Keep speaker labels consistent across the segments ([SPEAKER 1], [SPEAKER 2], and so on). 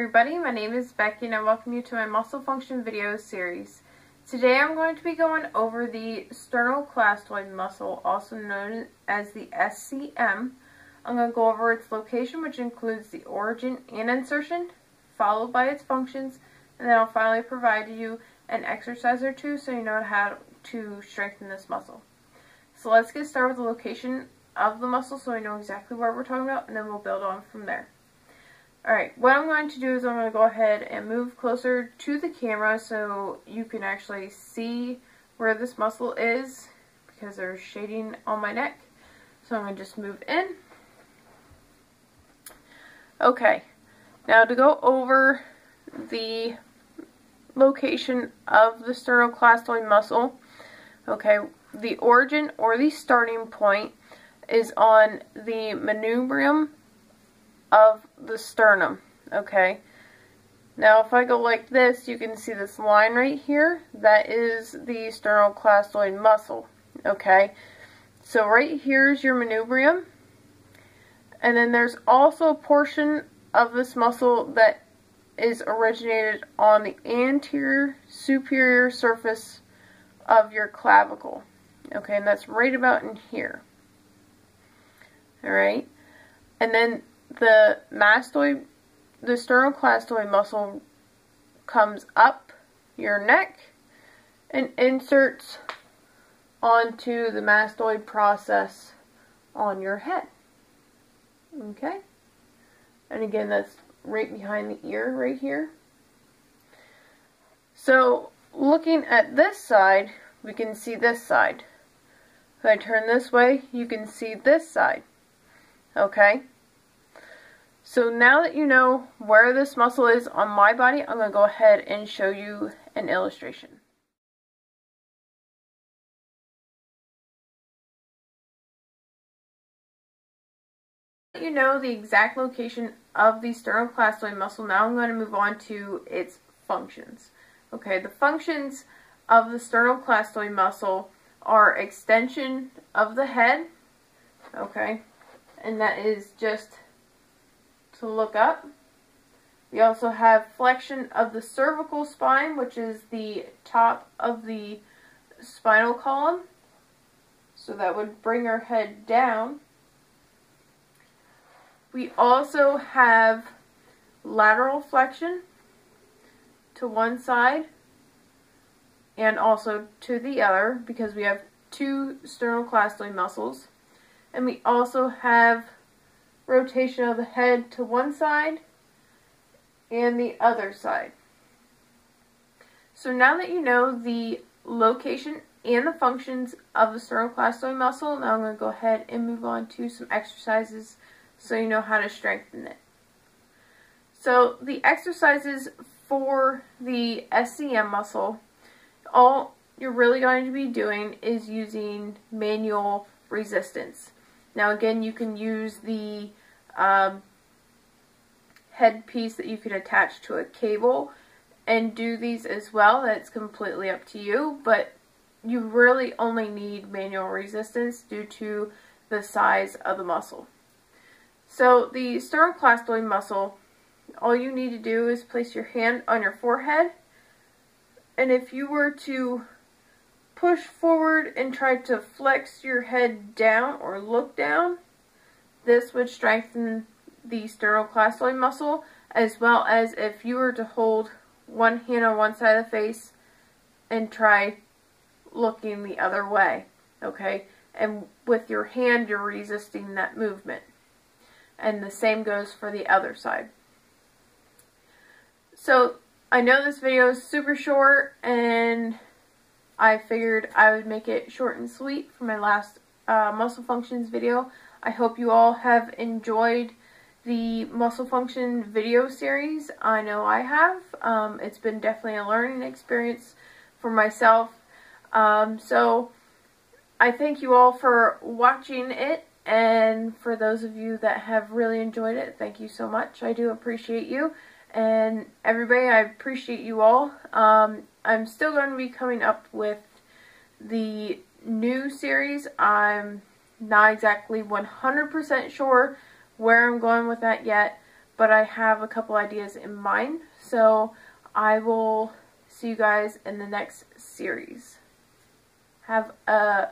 [SPEAKER 1] everybody, my name is Becky and I welcome you to my muscle function video series. Today I'm going to be going over the sternocleidomastoid muscle, also known as the SCM. I'm going to go over its location, which includes the origin and insertion, followed by its functions, and then I'll finally provide you an exercise or two so you know how to strengthen this muscle. So let's get started with the location of the muscle so we know exactly what we're talking about, and then we'll build on from there. Alright, what I'm going to do is I'm going to go ahead and move closer to the camera so you can actually see where this muscle is because there's shading on my neck. So I'm going to just move in. Okay, now to go over the location of the sternocleidomastoid muscle, okay, the origin or the starting point is on the manubrium of the sternum, okay? Now, if I go like this, you can see this line right here. That is the sternocleidomastoid muscle, okay? So right here is your manubrium. And then there's also a portion of this muscle that is originated on the anterior superior surface of your clavicle. Okay, and that's right about in here. Alright? And then the mastoid, the sternocleidomastoid muscle comes up your neck and inserts onto the mastoid process on your head. Okay? And again, that's right behind the ear right here. So, looking at this side, we can see this side. If I turn this way, you can see this side. Okay? So now that you know where this muscle is on my body, I'm going to go ahead and show you an illustration. you know the exact location of the sternocleidomastoid muscle, now I'm going to move on to its functions. Okay, the functions of the sternocleidomastoid muscle are extension of the head, okay, and that is just to look up. We also have flexion of the cervical spine, which is the top of the spinal column. So that would bring our head down. We also have lateral flexion to one side and also to the other because we have two sternocleidomastoid muscles. And we also have rotation of the head to one side and the other side. So now that you know the location and the functions of the sternocleidomastoid muscle, now I'm going to go ahead and move on to some exercises so you know how to strengthen it. So the exercises for the SCM muscle, all you're really going to be doing is using manual resistance. Now again, you can use the um, headpiece that you could attach to a cable and do these as well. That's completely up to you, but you really only need manual resistance due to the size of the muscle. So the sternocleidomastoid muscle, all you need to do is place your hand on your forehead, and if you were to push forward and try to flex your head down or look down, this would strengthen the sternocleidomastoid muscle as well as if you were to hold one hand on one side of the face and try looking the other way, okay? And with your hand, you're resisting that movement. And the same goes for the other side. So, I know this video is super short, and I figured I would make it short and sweet for my last uh, muscle functions video. I hope you all have enjoyed the muscle function video series. I know I have. Um, it's been definitely a learning experience for myself. Um, so I thank you all for watching it and for those of you that have really enjoyed it, thank you so much. I do appreciate you. And everybody, I appreciate you all. Um, I'm still going to be coming up with the new series. I'm not exactly 100% sure where I'm going with that yet, but I have a couple ideas in mind. So I will see you guys in the next series. Have a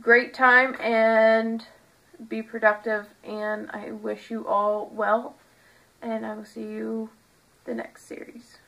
[SPEAKER 1] great time and be productive and I wish you all well and I will see you the next series.